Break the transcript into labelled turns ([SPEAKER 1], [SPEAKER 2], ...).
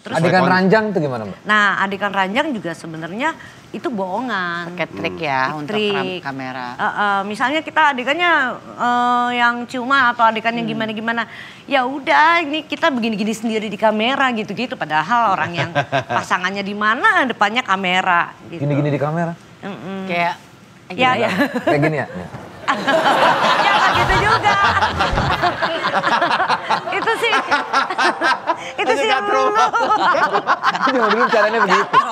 [SPEAKER 1] Terus
[SPEAKER 2] Adikan ranjang tuh gimana mbak?
[SPEAKER 1] Nah, adikan ranjang juga sebenarnya itu bohongan.
[SPEAKER 3] Pakai trik ya untuk
[SPEAKER 1] Trik.
[SPEAKER 3] ram- kamera.
[SPEAKER 1] Eh, eh, misalnya kita adikannya eh, yang ciuman atau adikannya
[SPEAKER 3] Hmm.
[SPEAKER 1] gimana-gimana. Ya udah, ini kita begini-gini sendiri di kamera gitu-gitu. Padahal orang yang pasangannya di mana depannya kamera. Gitu.
[SPEAKER 2] Gini-gini di kamera.
[SPEAKER 1] Mm-mm.
[SPEAKER 3] Kayak
[SPEAKER 1] Ya,
[SPEAKER 3] gimana?
[SPEAKER 1] ya.
[SPEAKER 2] Kayak gini ya?
[SPEAKER 1] Ya nggak gitu juga. का प्रो. 네, 우리는
[SPEAKER 2] 잘하네, 우리.